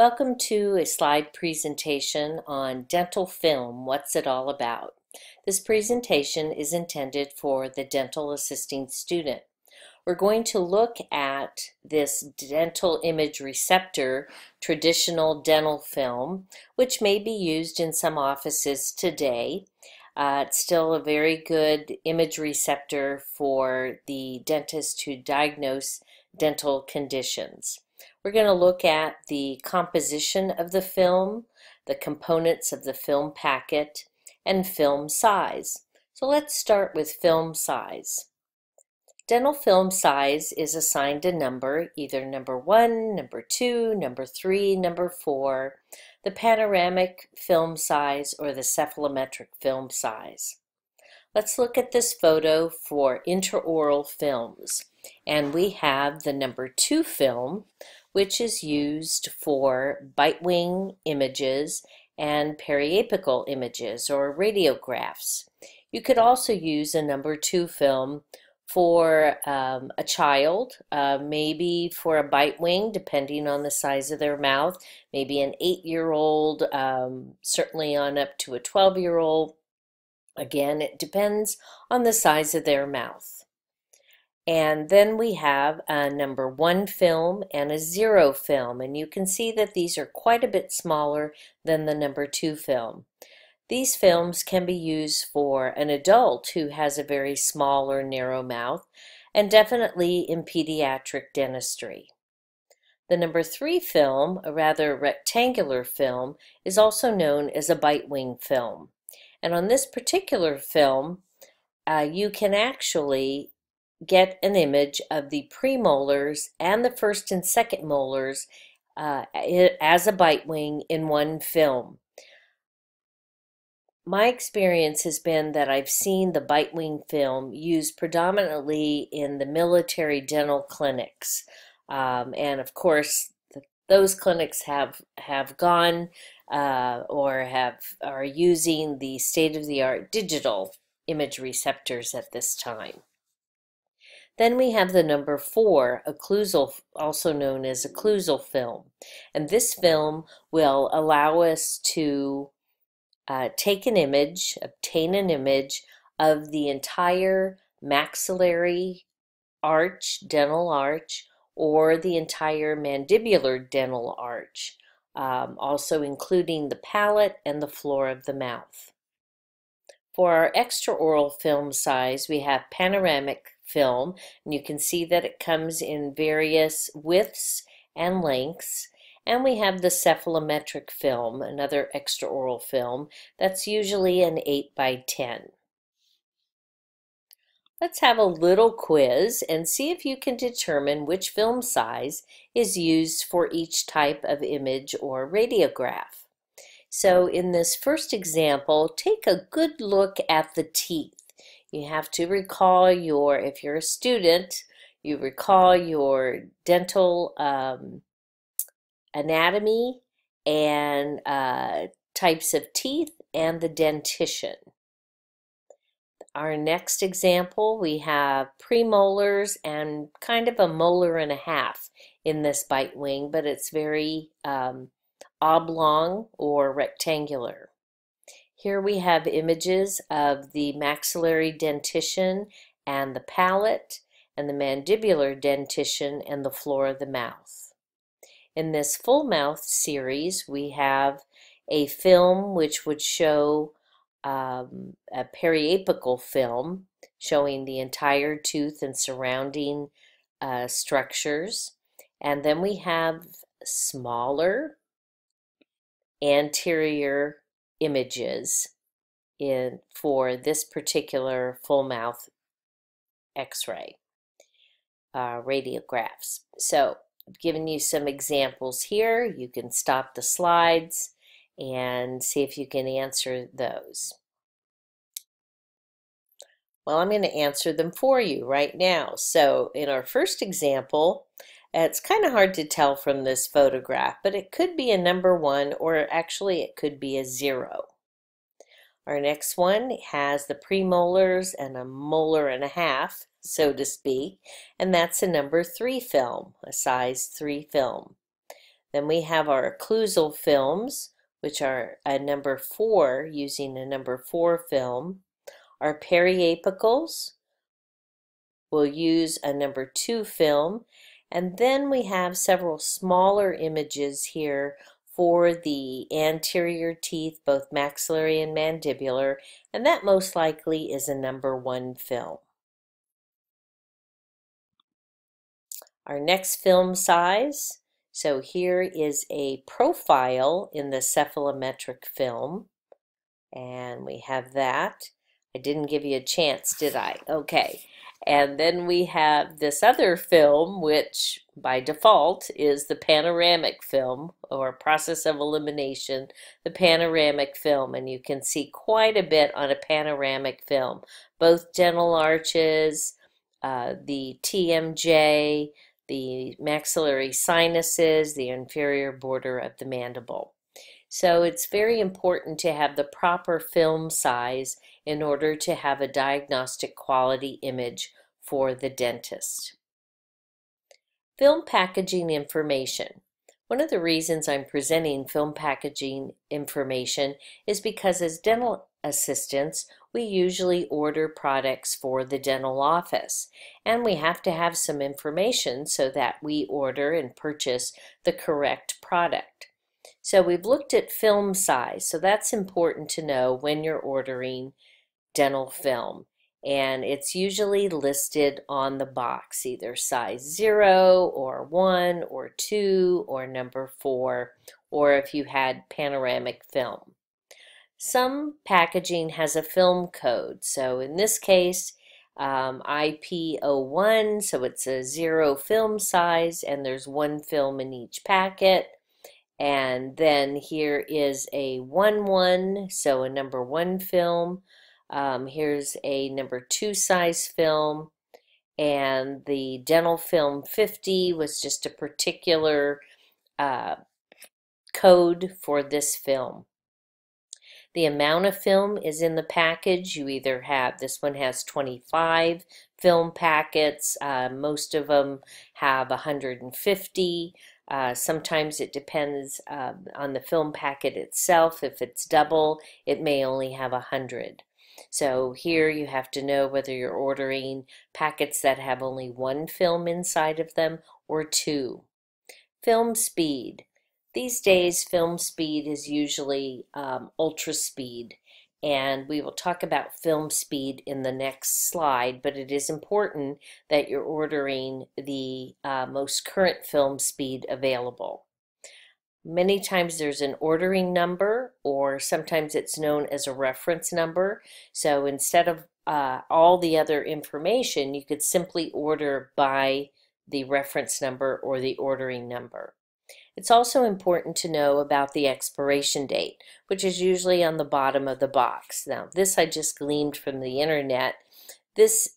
Welcome to a slide presentation on dental film, What's It All About? This presentation is intended for the dental assisting student. We're going to look at this dental image receptor, traditional dental film, which may be used in some offices today. Uh, it's still a very good image receptor for the dentist to diagnose dental conditions. We're going to look at the composition of the film, the components of the film packet, and film size. So let's start with film size. Dental film size is assigned a number, either number 1, number 2, number 3, number 4, the panoramic film size, or the cephalometric film size. Let's look at this photo for intraoral films. And we have the number 2 film, which is used for bite wing images and periapical images or radiographs. You could also use a number two film for um, a child, uh, maybe for a bite wing, depending on the size of their mouth, maybe an eight year old, um, certainly on up to a 12 year old. Again, it depends on the size of their mouth. And then we have a number one film and a zero film. And you can see that these are quite a bit smaller than the number two film. These films can be used for an adult who has a very small or narrow mouth and definitely in pediatric dentistry. The number three film, a rather rectangular film, is also known as a bite wing film. And on this particular film, uh, you can actually get an image of the premolars and the first and second molars uh, as a bite wing in one film. My experience has been that I've seen the bite wing film used predominantly in the military dental clinics. Um, and of course, those clinics have, have gone uh, or have are using the state-of-the-art digital image receptors at this time. Then we have the number four, occlusal, also known as occlusal film. And this film will allow us to uh, take an image, obtain an image of the entire maxillary arch, dental arch, or the entire mandibular dental arch, um, also including the palate and the floor of the mouth. For our extraoral film size, we have panoramic film, and you can see that it comes in various widths and lengths. And we have the cephalometric film, another extraoral film, that's usually an 8 by 10. Let's have a little quiz and see if you can determine which film size is used for each type of image or radiograph. So in this first example, take a good look at the teeth. You have to recall your, if you're a student, you recall your dental um, anatomy and uh, types of teeth and the dentition. Our next example, we have premolars and kind of a molar and a half in this bite wing, but it's very um, oblong or rectangular. Here we have images of the maxillary dentition and the palate and the mandibular dentition and the floor of the mouth. In this full mouth series, we have a film which would show um, a periapical film showing the entire tooth and surrounding uh, structures. And then we have smaller anterior images in for this particular full mouth x-ray uh, radiographs. So I've given you some examples here. You can stop the slides and see if you can answer those. Well, I'm going to answer them for you right now. So in our first example, it's kind of hard to tell from this photograph, but it could be a number one or actually it could be a zero. Our next one has the premolars and a molar and a half, so to speak, and that's a number three film, a size three film. Then we have our occlusal films, which are a number four using a number four film. Our periapicals will use a number two film. And then we have several smaller images here for the anterior teeth, both maxillary and mandibular, and that most likely is a number one film. Our next film size so here is a profile in the cephalometric film. And we have that. I didn't give you a chance, did I? Okay. And then we have this other film, which by default is the panoramic film or process of elimination, the panoramic film. And you can see quite a bit on a panoramic film, both dental arches, uh, the TMJ, the maxillary sinuses, the inferior border of the mandible. So it's very important to have the proper film size in order to have a diagnostic quality image for the dentist. Film packaging information. One of the reasons I'm presenting film packaging information is because as dental assistants, we usually order products for the dental office. And we have to have some information so that we order and purchase the correct product. So we've looked at film size, so that's important to know when you're ordering dental film. And it's usually listed on the box, either size 0 or 1 or 2 or number 4, or if you had panoramic film. Some packaging has a film code. So in this case, um, IP01, so it's a zero film size and there's one film in each packet. And then here is a 1-1, so a number one film. Um, here's a number two size film. And the dental film 50 was just a particular uh, code for this film. The amount of film is in the package. You either have, this one has 25 film packets. Uh, most of them have 150. Uh, sometimes it depends uh, on the film packet itself. If it's double, it may only have 100. So here you have to know whether you're ordering packets that have only one film inside of them or two. Film speed. These days, film speed is usually um, ultra speed, and we will talk about film speed in the next slide, but it is important that you're ordering the uh, most current film speed available. Many times there's an ordering number, or sometimes it's known as a reference number. So instead of uh, all the other information, you could simply order by the reference number or the ordering number. It's also important to know about the expiration date, which is usually on the bottom of the box. Now, this I just gleaned from the internet. This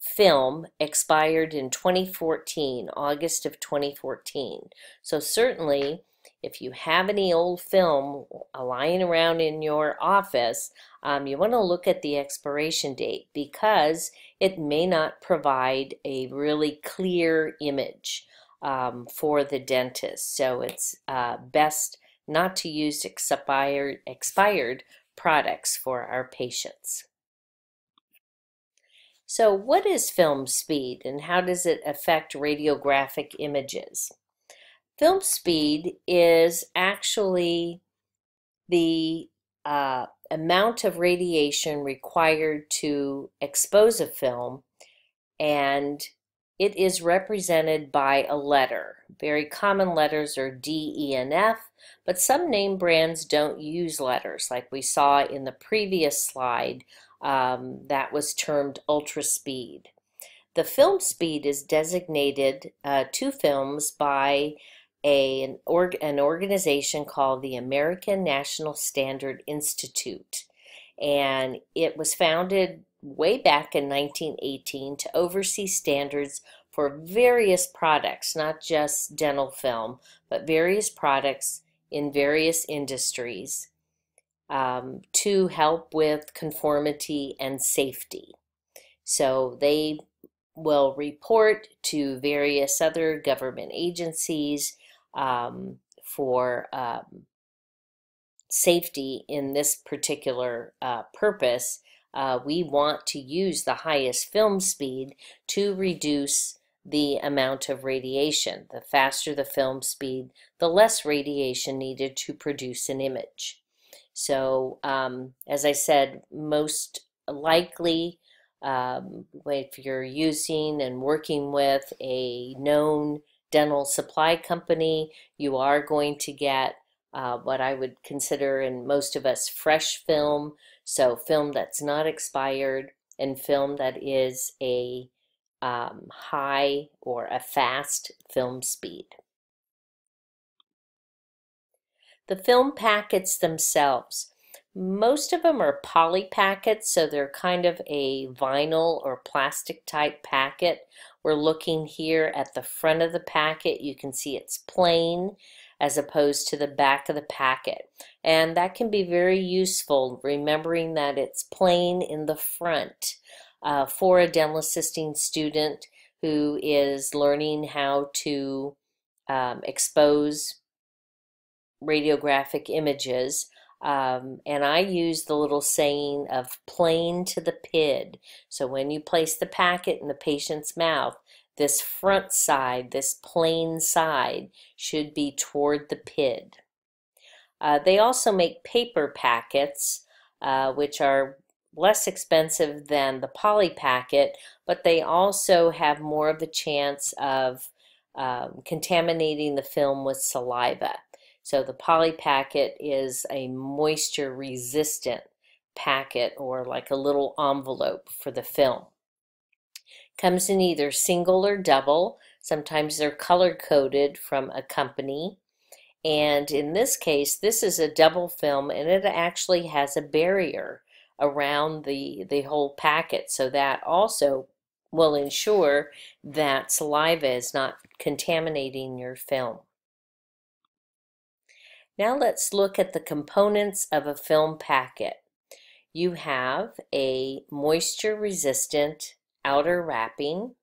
film expired in 2014, August of 2014. So certainly, if you have any old film lying around in your office, um, you want to look at the expiration date because it may not provide a really clear image um, for the dentist. So it's uh, best not to use expired, expired products for our patients. So what is film speed and how does it affect radiographic images? Film speed is actually the uh, amount of radiation required to expose a film and it is represented by a letter. Very common letters are D, E, and F, but some name brands don't use letters, like we saw in the previous slide um, that was termed ultra speed. The film speed is designated uh, to films by a, an, org, an organization called the American National Standard Institute. And it was founded way back in 1918 to oversee standards for various products, not just dental film, but various products in various industries um, to help with conformity and safety. So they will report to various other government agencies um, for um, safety in this particular uh, purpose, uh, we want to use the highest film speed to reduce the amount of radiation. The faster the film speed, the less radiation needed to produce an image. So, um, as I said, most likely, um, if you're using and working with a known dental supply company, you are going to get uh, what I would consider in most of us fresh film, so film that's not expired and film that is a um, high or a fast film speed. The film packets themselves. Most of them are poly packets, so they're kind of a vinyl or plastic type packet. We're looking here at the front of the packet. You can see it's plain as opposed to the back of the packet. And that can be very useful, remembering that it's plain in the front uh, for a dental assisting student who is learning how to um, expose radiographic images. Um, and I use the little saying of plain to the PID. So when you place the packet in the patient's mouth, this front side, this plain side, should be toward the PID. Uh, they also make paper packets, uh, which are less expensive than the poly packet, but they also have more of a chance of um, contaminating the film with saliva. So the poly packet is a moisture resistant packet or like a little envelope for the film. Comes in either single or double. Sometimes they're color coded from a company. And in this case, this is a double film and it actually has a barrier around the, the whole packet. So that also will ensure that saliva is not contaminating your film. Now let's look at the components of a film packet. You have a moisture resistant outer wrapping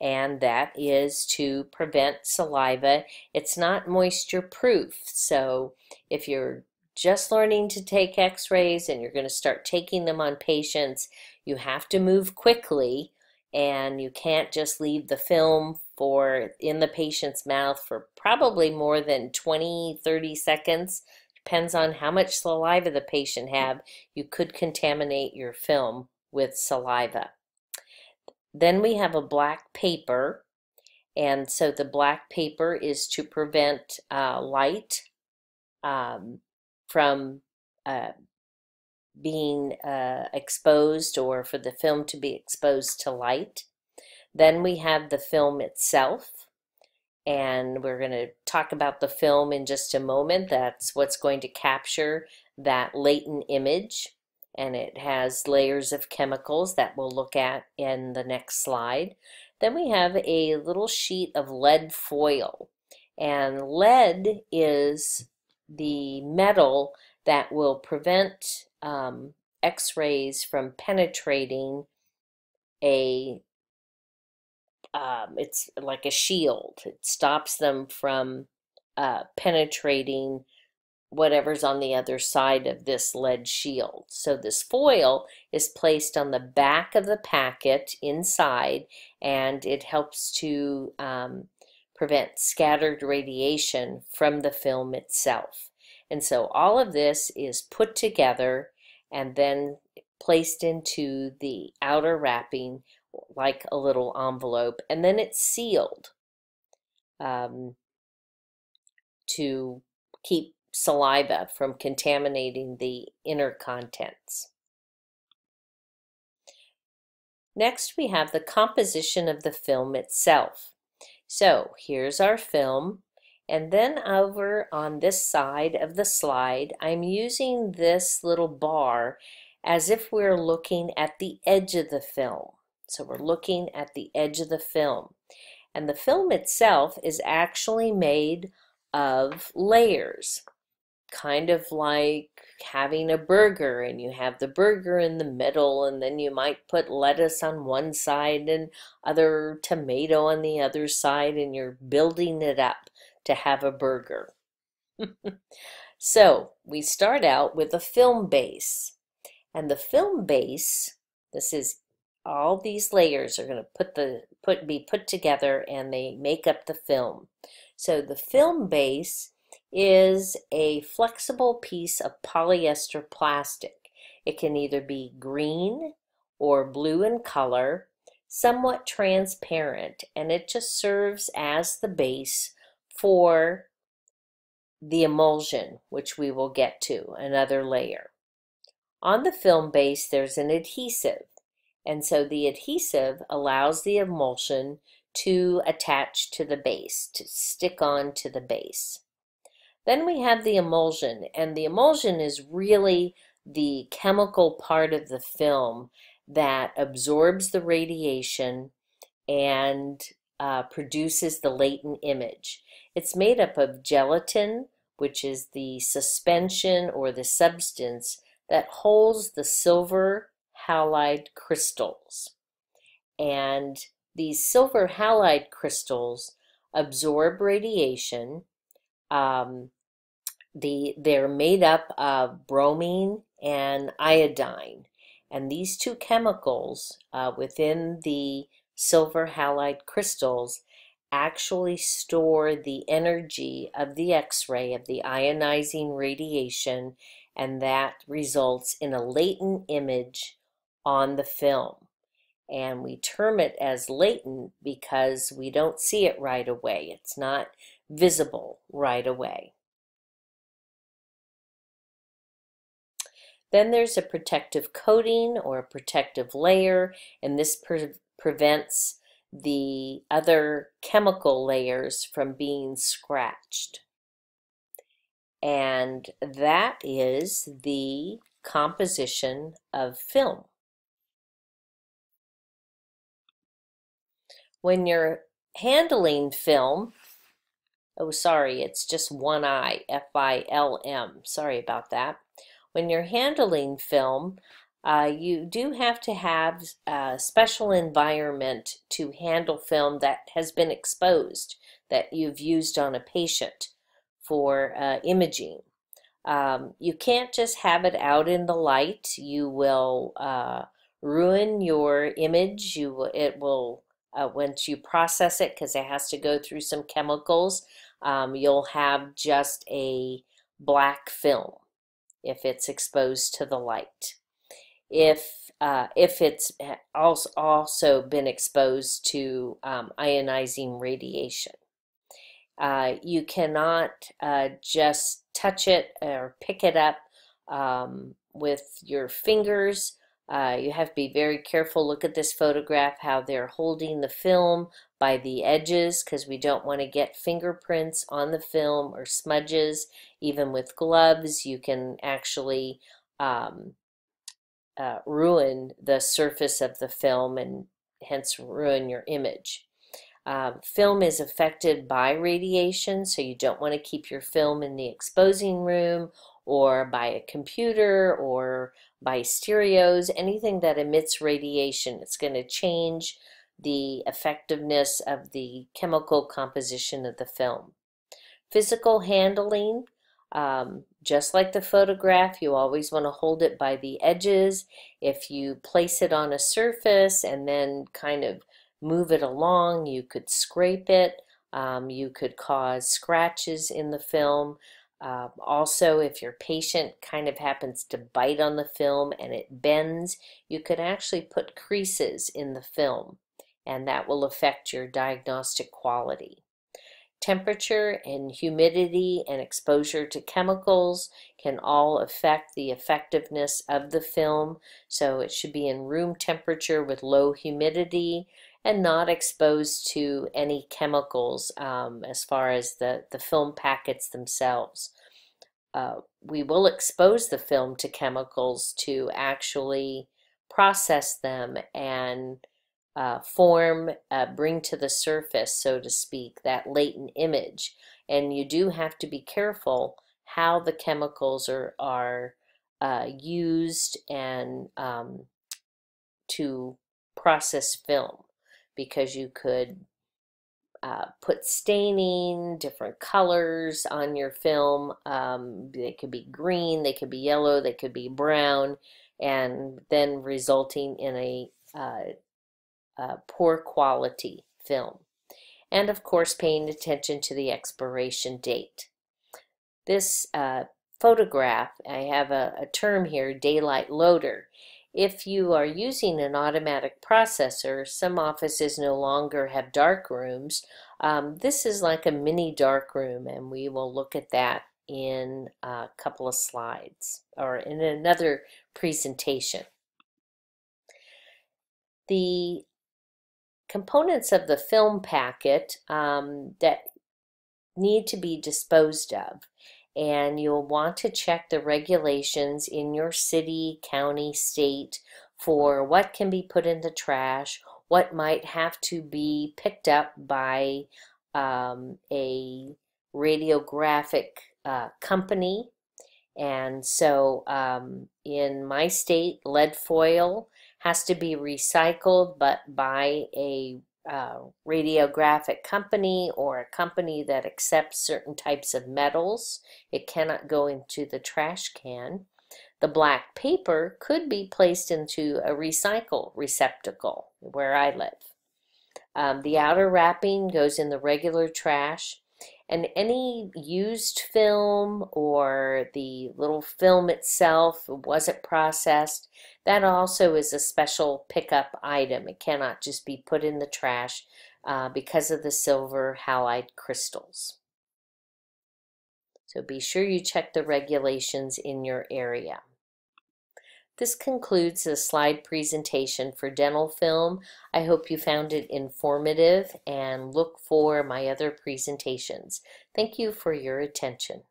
and that is to prevent saliva. It's not moisture proof, so if you're just learning to take x-rays and you're going to start taking them on patients, you have to move quickly and you can't just leave the film for in the patient's mouth for probably more than 20 30 seconds. Depends on how much saliva the patient have. You could contaminate your film with saliva. Then we have a black paper, and so the black paper is to prevent uh, light um, from uh, being uh, exposed or for the film to be exposed to light. Then we have the film itself, and we're going to talk about the film in just a moment. That's what's going to capture that latent image and it has layers of chemicals that we'll look at in the next slide. Then we have a little sheet of lead foil and lead is the metal that will prevent um, x-rays from penetrating a um, it's like a shield. It stops them from uh, penetrating whatever's on the other side of this lead shield. So this foil is placed on the back of the packet inside and it helps to um, prevent scattered radiation from the film itself. And so all of this is put together and then placed into the outer wrapping like a little envelope and then it's sealed um, to keep saliva from contaminating the inner contents. Next, we have the composition of the film itself. So here's our film. And then over on this side of the slide, I'm using this little bar as if we're looking at the edge of the film. So we're looking at the edge of the film. And the film itself is actually made of layers kind of like having a burger and you have the burger in the middle and then you might put lettuce on one side and other tomato on the other side and you're building it up to have a burger. so we start out with a film base. And the film base, this is all these layers are going to put the put be put together and they make up the film. So the film base is a flexible piece of polyester plastic. It can either be green or blue in color, somewhat transparent, and it just serves as the base for the emulsion, which we will get to, another layer. On the film base, there's an adhesive. And so the adhesive allows the emulsion to attach to the base, to stick on to the base. Then we have the emulsion, and the emulsion is really the chemical part of the film that absorbs the radiation and uh, produces the latent image. It's made up of gelatin, which is the suspension or the substance that holds the silver halide crystals. And these silver halide crystals absorb radiation. Um, the, they're made up of bromine and iodine. And these two chemicals uh, within the silver halide crystals actually store the energy of the X-ray, of the ionizing radiation, and that results in a latent image on the film. And we term it as latent because we don't see it right away. It's not visible right away. Then there's a protective coating or a protective layer, and this pre prevents the other chemical layers from being scratched. And that is the composition of film. When you're handling film, oh sorry, it's just one I, F-I-L-M, sorry about that. When you're handling film, uh, you do have to have a special environment to handle film that has been exposed, that you've used on a patient for uh, imaging. Um, you can't just have it out in the light. You will uh, ruin your image. You It will, uh, once you process it, because it has to go through some chemicals, um, you'll have just a black film if it's exposed to the light if uh, if it's also also been exposed to um, ionizing radiation. Uh, you cannot uh, just touch it or pick it up um, with your fingers. Uh, you have to be very careful. Look at this photograph, how they're holding the film by the edges because we don't want to get fingerprints on the film or smudges. Even with gloves, you can actually um, uh, ruin the surface of the film and hence ruin your image. Um, film is affected by radiation, so you don't want to keep your film in the exposing room or by a computer or by stereos, anything that emits radiation. It's going to change the effectiveness of the chemical composition of the film. Physical handling, um, just like the photograph, you always want to hold it by the edges. If you place it on a surface and then kind of move it along, you could scrape it. Um, you could cause scratches in the film. Uh, also, if your patient kind of happens to bite on the film and it bends, you could actually put creases in the film and that will affect your diagnostic quality. Temperature and humidity and exposure to chemicals can all affect the effectiveness of the film. So it should be in room temperature with low humidity and not exposed to any chemicals um, as far as the, the film packets themselves. Uh, we will expose the film to chemicals to actually process them and uh, form, uh, bring to the surface, so to speak, that latent image. And you do have to be careful how the chemicals are, are uh, used and um, to process film because you could uh, put staining, different colors on your film. Um, they could be green, they could be yellow, they could be brown, and then resulting in a, uh, a poor quality film. And of course, paying attention to the expiration date. This uh, photograph, I have a, a term here, daylight loader. If you are using an automatic processor, some offices no longer have dark rooms. Um, this is like a mini dark room, and we will look at that in a couple of slides or in another presentation. The components of the film packet um, that need to be disposed of and you'll want to check the regulations in your city, county, state for what can be put in the trash, what might have to be picked up by um, a radiographic uh, company. And so um, in my state, lead foil has to be recycled, but by a uh, radiographic company or a company that accepts certain types of metals. It cannot go into the trash can. The black paper could be placed into a recycle receptacle where I live. Um, the outer wrapping goes in the regular trash and any used film or the little film itself wasn't processed, that also is a special pickup item. It cannot just be put in the trash uh, because of the silver halide crystals. So be sure you check the regulations in your area. This concludes the slide presentation for dental film. I hope you found it informative and look for my other presentations. Thank you for your attention.